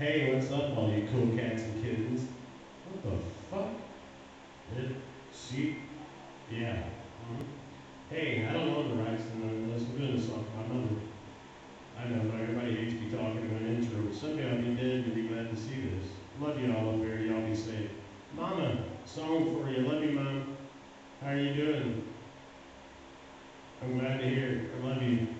Hey, what's up, all you cool cats and kittens? What the fuck? It, she, yeah. Mm -hmm. Hey, I don't know the rights to none of this. I'm doing this off my mother. I know, but everybody hates me talking about an intro. Someday I'll be dead and be glad to see this. Love you all up here. Y'all be safe. Mama, song for you. Love you, Mom. How are you doing? I'm glad to hear it. I love you.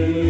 day.